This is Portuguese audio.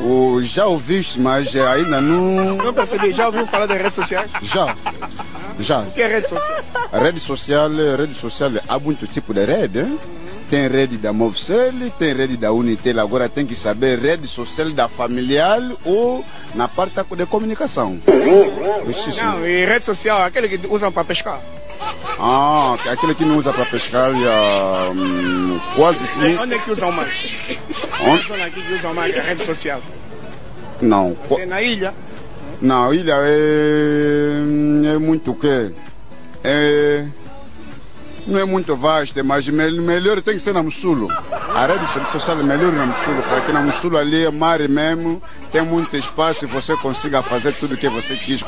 O, já ouviste, mas ainda não. Não percebi, já ouviu falar das redes sociais? Já. Já. O que é rede social? Rede social, rede social, há muito tipo de rede. hein? Tem rede da Movcel, tem rede da Unitel. Agora tem que saber rede social da familiar ou na parte de comunicação. Isso, sim. Não, e rede social, aquele que usam para pescar. Ah, aquele que não usa para pescar já, hum, quase que. Onde é que usam mais? Onde? Zona aqui que usam mais a rede social. Não. Se é na ilha, Não, ilha é, é muito o quê? É, não é muito vasta, mas me- melhor tem que ser na Mussulo. A rede social é melhor na Mussulo, porque na Mussulo ali é mar mesmo, tem muito espaço e você consiga fazer tudo o que você quis